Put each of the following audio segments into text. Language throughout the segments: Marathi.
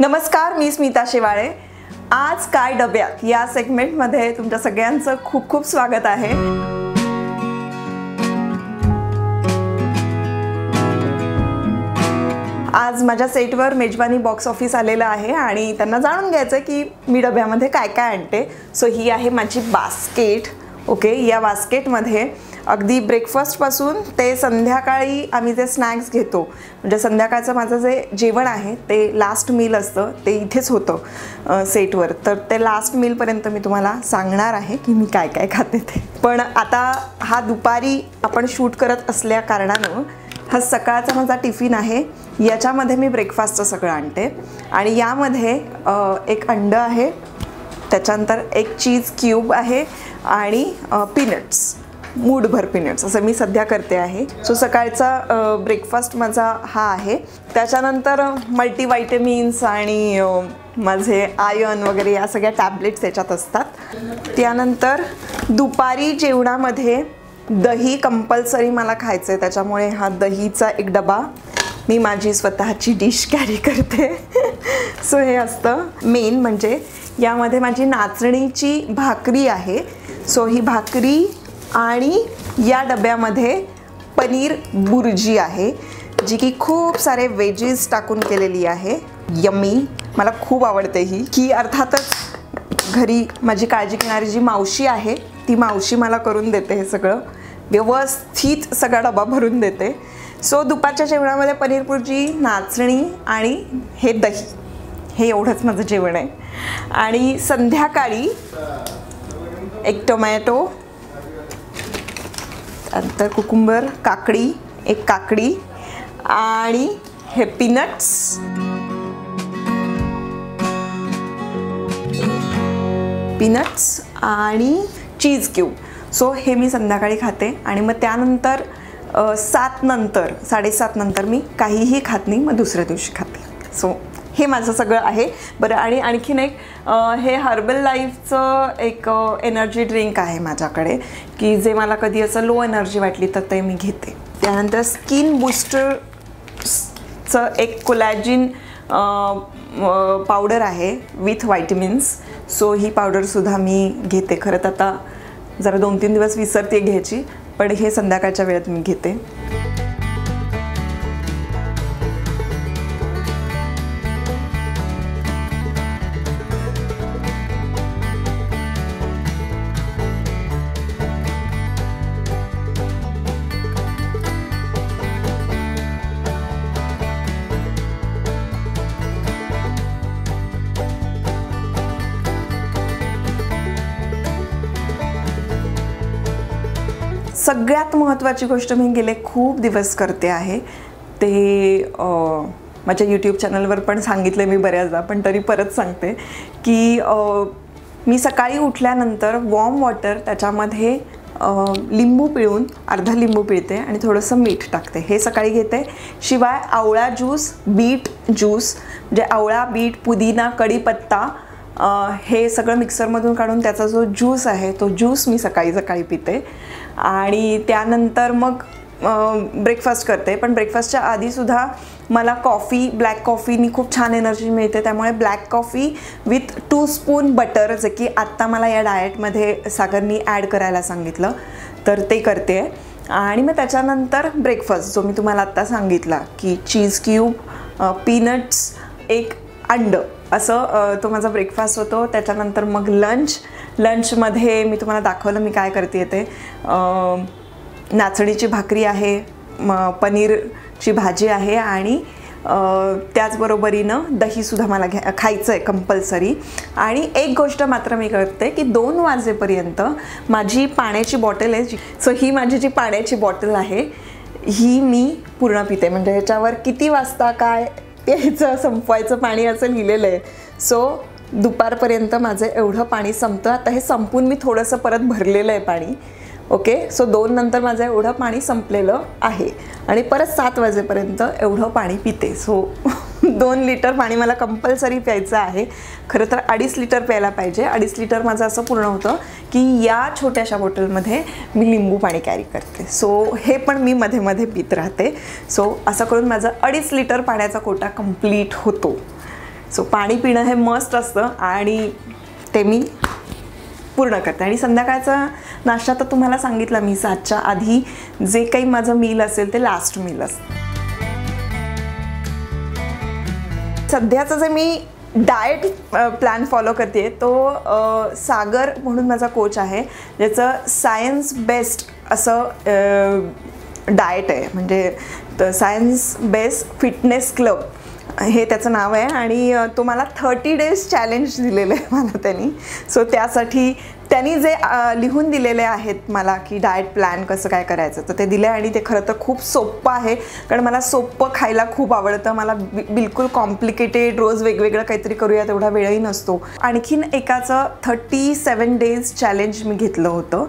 नमस्कार मी स्मिता शेवाळे. आज काय डब्यात? या सेगमेंटमध्ये तुमच्या सगळ्यांचं खूप खूप स्वागत आहे. आज माझ्या सेटवर मेजबानी बॉक्स ऑफिस आलेलं आहे आणि त्यांना जाणून घ्यायचं आहे की मी डब्यामध्ये काय काय आणते. सो ही आहे माझी बास्केट ओके या बास्केटमध्ये अगदी ब्रेकफास्टपासून ते संध्याकाळी आम्ही जे स्नॅक्स घेतो म्हणजे संध्याकाळचं माझं जे जेवण आहे ते लास्ट मील असतं ते इथेच होतं सेटवर तर ते लास्ट मीलपर्यंत मी तुम्हाला सांगणार आहे की मी काय काय खाते ते. पण आता हा दुपारी आपण शूट करत असल्या कारणानं हा सकाळचा माझा टिफिन आहे याच्यामध्ये मी ब्रेकफास्टचं सगळं आणते. आणि यामध्ये एक अंडं आहे त्याच्यानंतर एक चीज क्यूब आहे आणि पीनट्स मूडभर पिनट्स असं मी सध्या करते आहे. सो सकाळचा ब्रेकफास्ट माझा हा आहे. त्याच्यानंतर मल्टीवायटमिन्स आणि माझे आयर्न वगैरे या सगळ्या टॅबलेट्स याच्यात असतात. त्यानंतर दुपारी जेवणामध्ये दही कंपल्सरी मला खायचं आहे त्याच्यामुळे हा दहीचा एक डबा मी माझी स्वतःची डिश कॅरी करते. सो हे असतं. मेन म्हणजे यामध्ये माझी नाचणीची भाकरी आहे. सो ही भाकरी आणि या डब्यामध्ये पनीर बुर्जी आहे जी की खूप सारे वेजेस टाकून केलेली आहे. यम्मी मला खूप आवडते ही. की अर्थातच घरी माझी काळजी घेणारी जी मावशी आहे ती मावशी मला करून देते हे सगळं. व्यवस्थित सगळा डबा भरून देते. सो दुपारच्या जेवणामध्ये पनीर बुर्जी नाचणी आणि हे दही. हे एवढंच माझं जेवण आहे. आणि संध्याकाळी एक टोमॅटो नंतर कुकुंबर काकडी एक काकडी आणि हे पीनट्स पीनट्स आणि चीज क्यूब सो हे मी संध्याकाळी खाते आणि मग त्यानंतर सात नंतर साडेसात नंतर मी काहीही खात नाही मग दुसऱ्या दिवशी खाते. सो हे माझं सगळं आहे. बरं आणि आणखीन एक हे हर्बल लाईफचं एक एनर्जी ड्रिंक आहे माझ्याकडे की जे मला कधी असं लो एनर्जी वाटली तर ते मी घेते. त्यानंतर स्किन बुस्टरचं एक कोलॅजिन पावडर आहे विथ व्हायटमिन्स. सो ही पावडरसुद्धा मी घेते. खरं तर आता जरा दोन तीन दिवस विसरते घ्यायची पण हे संध्याकाळच्या वेळेत मी घेते. सगळ्यात महत्त्वाची गोष्ट मी गेले खूप दिवस करते आहे. ते माझ्या यूट्यूब चॅनलवर पण सांगितलं मी बऱ्याचदा पण तरी परत सांगते की मी सकाळी उठल्यानंतर वॉर्म वॉटर त्याच्यामध्ये लिंबू पिळून अर्धा लिंबू पिळते आणि थोडंसं मीठ टाकते. हे सकाळी घेते. शिवाय आवळा ज्यूस बीट ज्यूस म्हणजे आवळा बीट पुदिना कढीपत्ता हे सगळं मिक्सरमधून काढून त्याचा जो ज्यूस आहे तो ज्यूस मी सकाळी सकाळी पिते. आणि त्यानंतर मग ब्रेकफास्ट करते. पण ब्रेकफास्टच्या आधीसुद्धा मला कॉफी ब्लॅक कॉफीनी खूप छान एनर्जी मिळते. त्यामुळे black coffee with two spoon butter जे की आत्ता मला या डाएटमध्ये सागरनी ॲड करायला सांगितलं तर ते करते. आणि मग त्याच्यानंतर ब्रेकफास्ट जो मी तुम्हाला आत्ता सांगितला की चीज क्यूब पीनट्स एक अंड. असं तो माझा ब्रेकफास्ट होतो. त्याच्यानंतर मग लंच लंचमध्ये मी तुम्हाला दाखवलं मी काय करते ते. नाचणीची भाकरी आहे म पनीरची भाजी आहे आणि त्याचबरोबरीनं दहीसुद्धा मला घ्या खायचं आहे कंपल्सरी आणि एक गोष्ट मात्र मी करते की दोन वाजेपर्यंत माझी पाण्याची बॉटल आहे सो ही माझी जी पाण्याची बॉटल आहे ही मी पूर्ण पिते. म्हणजे ह्याच्यावर किती वाजता काय प्यायचं संपवायचं पाणी असं लिहिलेलं आहे. सो दुपारपर्यंत माझं एवढं पाणी संपतं. आता हे संपून मी थोडंसं परत भरलेलं आहे पाणी. ओके सो दोन नंतर माझं एवढं पाणी संपलेलं आहे. आणि परत सात वाजेपर्यंत एवढं पाणी पिते. सो दोन लिटर पाणी मला कंपल्सरी प्यायचं आहे. खरं तर अडीच लिटर प्यायला पाहिजे. अडीच लिटर माझं असं पूर्ण होतं की या छोट्याशा बॉटलमध्ये मी लिंबू पाणी कॅरी करते. सो हे पण मी मध्ये मध्ये पित राहते. सो असं करून माझं अडीच लिटर पाण्याचा कोटा कंप्लीट होतो. सो पाणी पिणं हे मस्ट असतं आणि ते मी पूर्ण करते. आणि संध्याकाळचा नाश्ता तर तुम्हाला सांगितला मी सातच्या आधी. जे काही माझं मील असेल ते लास्ट मील असतं. सध्याचं जे मी डाएट प्लॅन फॉलो करते तो सागर म्हणून माझा कोच आहे ज्याचं सायन्स बेस्ट असं डाएट आहे. म्हणजे सायन्स बेस्ड फिटनेस क्लब हे त्याचं नाव आहे. आणि तो मला थर्टी डेज चॅलेंज दिलेलं आहे मला त्यांनी. सो त्यासाठी त्यांनी जे लिहून दिलेले आहेत मला की डाएट प्लॅन कसं काय करायचं तर ते दिलं आहे आणि ते खरं तर खूप सोपं आहे. कारण मला सोपं खायला खूप आवडतं. मला बि बिलकुल कॉम्प्लिकेटेड रोज वेगवेगळं काहीतरी करूया तेवढा वेळही नसतो. आणखीन एकाचं थर्टी सेवन डेज चॅलेंज मी घेतलं होतं.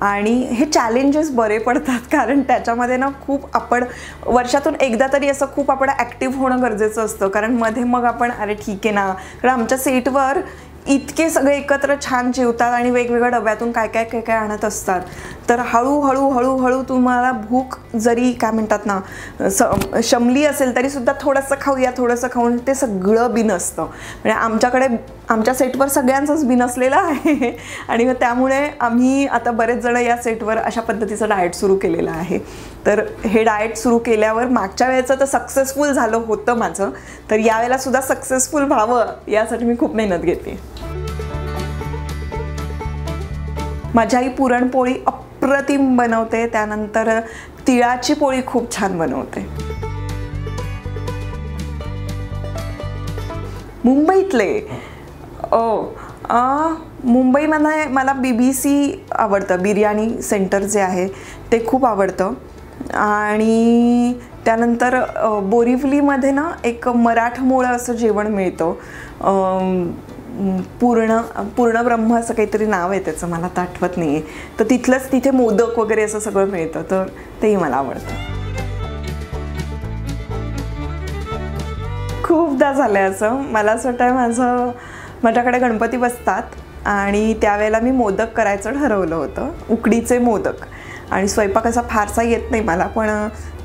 आणि हे चॅलेंजेस बरे पडतात. कारण त्याच्यामध्ये ना खूप आपण वर्षातून एकदा तरी असं खूप आपण ॲक्टिव्ह होणं गरजेचं असतं. कारण मध्ये मग आपण अरे ठीक आहे ना. कारण आमच्या सेटवर इतके सगळे एकत्र छान जेवतात आणि वेगवेगळ्या डब्यातून काय काय काय काय आणत असतात. तर हळूहळू हळूहळू तुम्हाला भूक जरी काय म्हणतात ना स शमली असेल तरी सुद्धा थोडंसं खाऊया थोडंसं खाऊन ते सगळं बिनसतं म्हणजे आमच्याकडे आमच्या सेटवर सगळ्यांचंच बिनसलेलं आहे. आणि मग त्यामुळे आम्ही आता बरेच जण या सेटवर अशा पद्धतीचं डाएट सुरू केलेलं आहे. तर हे डाएट सुरू केल्यावर मागच्या वेळेचं तर सक्सेसफुल झालं होतं माझं. तर यावेळेला सुद्धा सक्सेसफुल व्हावं यासाठी मी खूप मेहनत घेते. माझी आई पुरणपोळी अप्रतिम बनवते त्यानंतर तिळाची पोळी खूप छान बनवते. मुंबईतले ओ मुंबईमध्ये मला बी बी सी आवडतं. बिर्याणी सेंटर जे आहे ते खूप आवडतं. आणि त्यानंतर बोरिवलीमध्ये ना एक मराठमोळं असं जेवण मिळतं. पूर्ण पूर्ण ब्रह्म असं काहीतरी नाव आहे त्याचं मला आता आठवत नाही आहे तर तिथलंच तिथे मोदक वगैरे असं सगळं मिळतं तर तेही मला आवडतं. खूपदा झालं आहे असं. मला असं वाटतं माझं माझ्याकडे गणपती बसतात आणि त्यावेळेला मी मोदक करायचं ठरवलं होतं उकडीचे मोदक. आणि स्वयंपाक असा फारसा येत नाही मला पण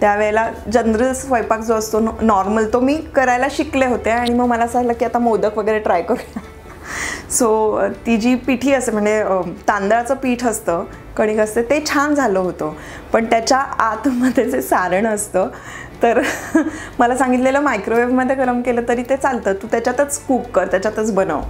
त्यावेळेला जनरल स्वयंपाक जो असतो नॉर्मल तो मी करायला शिकले होते आणि मग मला असं झालं की आता मोदक वगैरे ट्राय करूया. सो ती जी पिठी असते म्हणजे तांदळाचं पीठ असतं कणिक असते ते छान झालं होतं. पण त्याच्या आतमध्ये जे सारण असतं तर मला सांगितलेलं मायक्रोवेव्हमध्ये गरम केलं तरी ते चालतं. तू त्याच्यातच कुक कर त्याच्यातच बनव.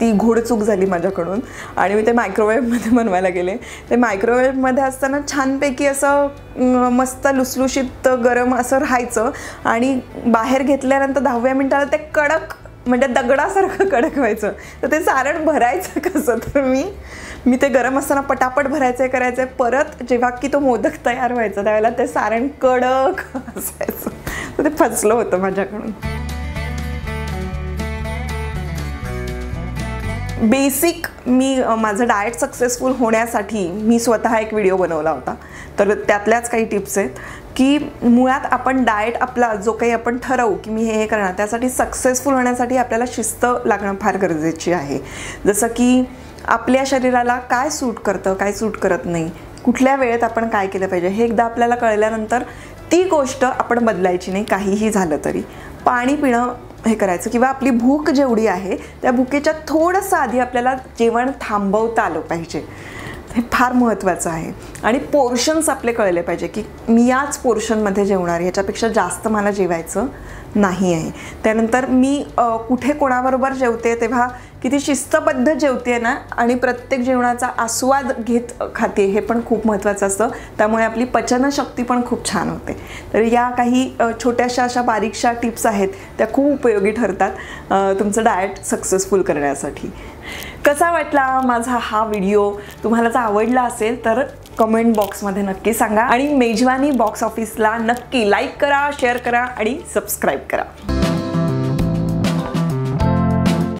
ती घोडचूक झाली माझ्याकडून. आणि मी ते मायक्रोवेव्हमध्ये बनवायला गेले. ते मायक्रोवेव्हमध्ये असताना छानपैकी असं मस्त लुसलुशीत गरम असं राहायचं. आणि बाहेर घेतल्यानंतर दहाव्या मिनिटाला ते कडक म्हणजे दगडासारखं कडक व्हायचं. तर ते सारण भरायचं कसं तर मी मी ते गरम असताना पटापट भरायचं आहे करायचं आहे परत जेव्हा की तो मोदक तयार व्हायचा त्यावेळेला ते सारण कडक असायचं. तर ते फसलं होतं माझ्याकडून. बेसिक मी माझं डाएट सक्सेसफुल होण्यासाठी मी स्वतः एक व्हिडिओ बनवला होता. तर त्यातल्याच काही टिप्स आहेत की मुळात आपण डाएट आपला जो काही आपण ठरवू की मी हे हे करणार त्यासाठी सक्सेसफुल होण्यासाठी आपल्याला शिस्त लागणं फार गरजेची आहे. जसं की आपल्या शरीराला काय सूट करतं काय सूट करत नाही कुठल्या वेळेत आपण काय केलं पाहिजे हे एकदा आपल्याला कळल्यानंतर ती गोष्ट आपण बदलायची नाही काहीही झालं तरी. पाणी पिणं हे करायचं. किंवा आपली भूक जेवढी आहे त्या भुकेच्या थोडंसं आधी आपल्याला जेवण थांबवता आलं पाहिजे. हे फार महत्त्वाचं आहे. आणि पोर्शन्स आपले कळले पाहिजे की मी याच पोर्शनमध्ये जेवणार याच्यापेक्षा जास्त मला जेवायचं नाही आहे. त्यानंतर मी कुठे कोणाबरोबर जेवते तेव्हा किती शिस्तबद्ध जेवते ना आणि प्रत्येक जेवणाचा आस्वाद घेत खाते हे पण खूप महत्त्वाचं असतं. त्यामुळे आपली पचनशक्ती पण खूप छान होते. तर या काही छोट्याशा अशा बारीकशा टिप्स आहेत त्या खूप उपयोगी ठरतात तुमचं डाएट सक्सेसफुल करण्यासाठी. कसा वाटला माझा हा व्हिडिओ तुम्हाला जर आवडला असेल तर कमेंट बॉक्समध्ये नक्की सांगा. आणि मेजवानी बॉक्स ऑफिसला नक्की लाईक करा शेअर करा आणि सबस्क्राईब करा.